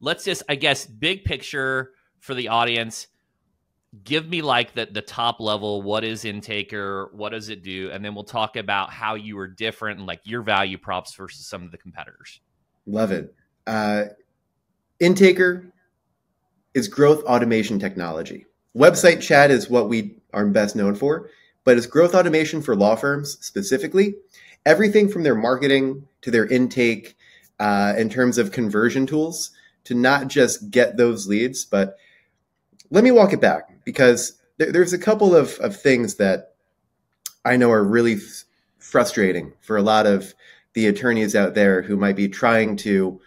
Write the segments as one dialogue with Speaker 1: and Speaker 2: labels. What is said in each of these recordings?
Speaker 1: let's just, I guess, big picture for the audience. Give me like the the top level. What is Intaker? What does it do? And then we'll talk about how you are different and like your value props versus some of the competitors.
Speaker 2: Love it. Uh, Intaker is growth automation technology. Website chat is what we are best known for, but it's growth automation for law firms specifically. Everything from their marketing to their intake, uh, in terms of conversion tools, to not just get those leads, but let me walk it back because there, there's a couple of, of things that I know are really frustrating for a lot of the attorneys out there who might be trying to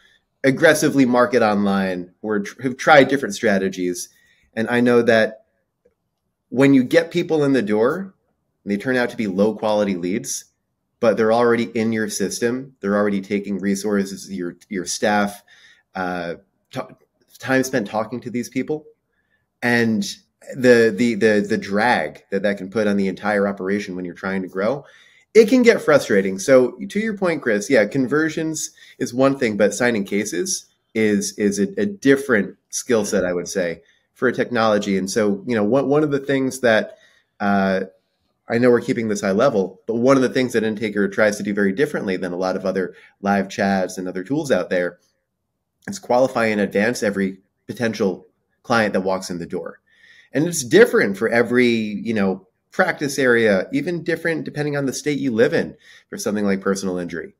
Speaker 2: aggressively market online or tr- have tried different strategies. And I know that when you get people in the door, they turn out to be low quality leads, but they're already in your system. They're already taking resources, your your staff, uh, time spent talking to these people, and the the the the drag that that can put on the entire operation when you're trying to grow it can get frustrating. So to your point, Chris, yeah, conversions is one thing, but signing cases is is a, a different skill set, I would say, for a technology. And so, you know, one one of the things that uh, I know we're keeping this high level, but one of the things that Intaker tries to do very differently than a lot of other live chats and other tools out there is qualify in advance every potential client that walks in the door. And it's different for every, you know, practice area, even different depending on the state you live in for something like personal injury.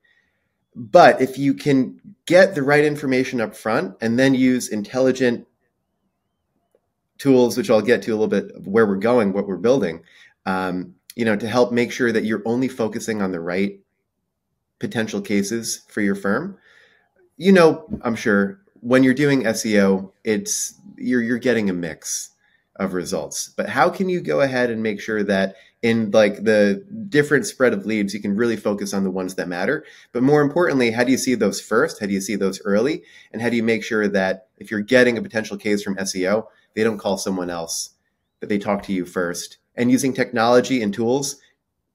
Speaker 2: But if you can get the right information up front and then use intelligent tools, which I'll get to a little bit of where we're going, what we're building, um, you know, to help make sure that you're only focusing on the right potential cases for your firm. You know, I'm sure when you're doing SEO, it's you're you're getting a mix of results. But how can you go ahead and make sure that in like the different spread of leads, you can really focus on the ones that matter. But more importantly, how do you see those first? How do you see those early? And how do you make sure that if you're getting a potential case from SEO, they don't call someone else, that they talk to you first? And using technology and tools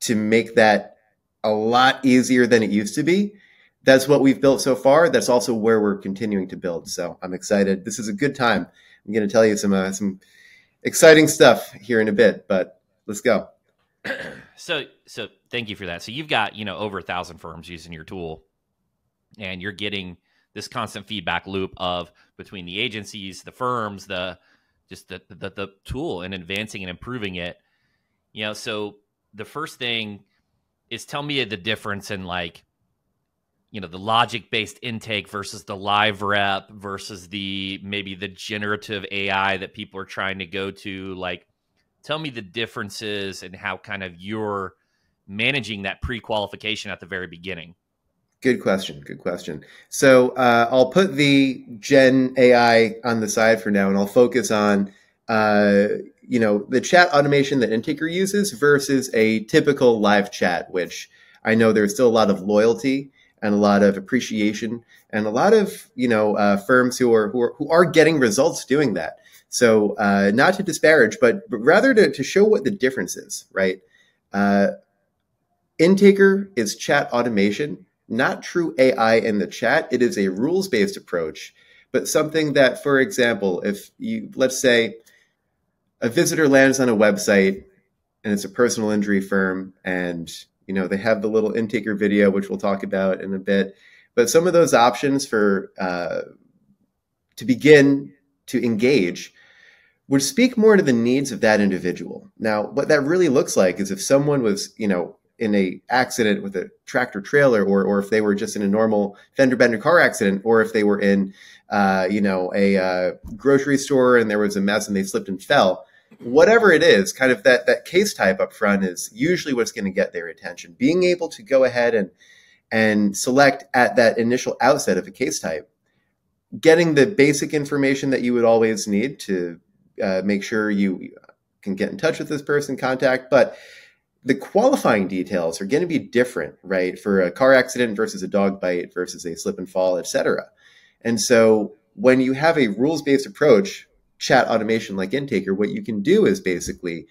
Speaker 2: to make that a lot easier than it used to be. That's what we've built so far. That's also where we're continuing to build. So I'm excited. This is a good time. I'm going to tell you some uh, some exciting stuff here in a bit, but let's go.
Speaker 1: so, so thank you for that. So you've got, you know, over a thousand firms using your tool and you're getting this constant feedback loop of between the agencies, the firms, the, just the, the, the tool and advancing and improving it. You know, so the first thing is tell me the difference in like you know the logic based intake versus the live rep versus the maybe the generative ai that people are trying to go to like tell me the differences and how kind of you're managing that pre-qualification at the very beginning.
Speaker 2: Good question good question. So uh, i'll put the gen ai on the side for now and i'll focus on uh, you know the chat automation that Intaker uses versus a typical live chat which i know there's still a lot of loyalty and a lot of appreciation and a lot of you know uh, firms who are, who are who are getting results doing that. So uh, not to disparage, but but rather to, to show what the difference is, right? Uh, Intaker is chat automation, not true AI in the chat. It is a rules based approach, but something that, for example, if you let's say a visitor lands on a website and it's a personal injury firm and you know, they have the little intaker video, which we'll talk about in a bit. But some of those options for uh, to begin to engage would speak more to the needs of that individual. Now, what that really looks like is if someone was, you know, in a accident with a tractor trailer, or or if they were just in a normal fender bender car accident, or if they were in, uh, you know, a uh, grocery store and there was a mess and they slipped and fell whatever it is, kind of that that case type up front is usually what's going to get their attention. Being able to go ahead and and select at that initial outset of a case type, getting the basic information that you would always need to uh, make sure you can get in touch with this person, contact, but the qualifying details are going to be different, right? For a car accident versus a dog bite versus a slip and fall, etc. And so when you have a rules based approach, chat automation like Intaker, what you can do is basically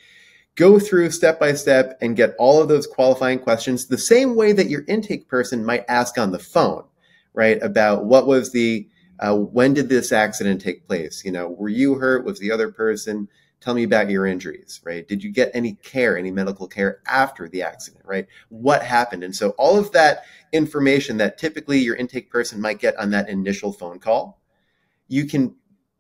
Speaker 2: go through step by step and get all of those qualifying questions the same way that your intake person might ask on the phone, right? About what was the Uh, when did this accident take place? You know, were you hurt? Was the other person? Tell me about your injuries, right? Did you get any care, any medical care after the accident, right? What happened? And so all of that information that typically your intake person might get on that initial phone call, you can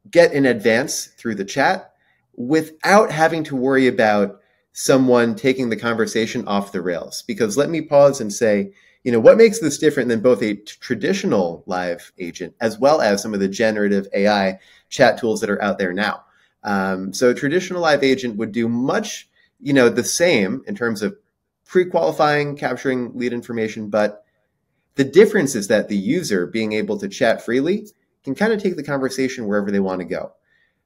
Speaker 2: get in advance through the chat without having to worry about someone taking the conversation off the rails. Because let me pause and say, you know, what makes this different than both a traditional live agent as well as some of the generative AI chat tools that are out there now? Um, so a traditional live agent would do much, you know, the same in terms of pre-qualifying, capturing lead information, but the difference is that the user being able to chat freely can kind of take the conversation wherever they want to go.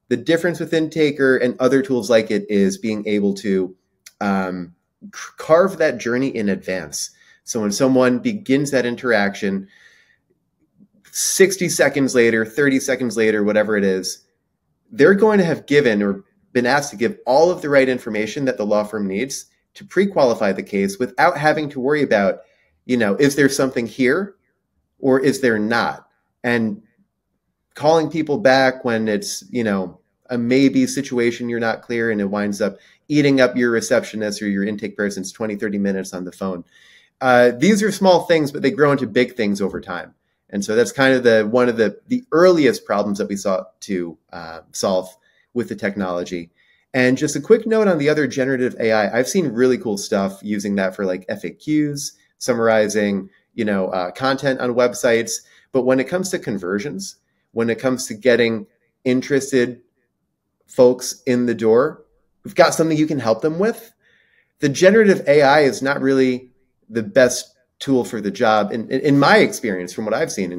Speaker 2: The difference with Intaker and other tools like it is being able to um, carve that journey in advance. So when someone begins that interaction, 60 seconds later, 30 seconds later, whatever it is, they're going to have given or been asked to give all of the right information that the law firm needs to pre-qualify the case without having to worry about, you know, is there something here or is there not? And calling people back when it's, you know, a maybe situation you're not clear and it winds up eating up your receptionist or your intake person's 20, 30 minutes on the phone. Uh, these are small things, but they grow into big things over time. And so that's kind of the one of the the earliest problems that we sought to uh, solve with the technology. And just a quick note on the other generative AI, I've seen really cool stuff using that for like FAQs, summarizing, you know, uh, content on websites. But when it comes to conversions, when it comes to getting interested folks in the door, we've got something you can help them with. The generative AI is not really the best tool for the job in, in my experience from what i've seen